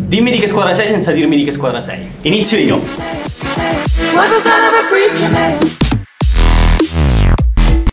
Dimmi di che squadra sei senza dirmi di che squadra sei. Inizio io. What the son of a.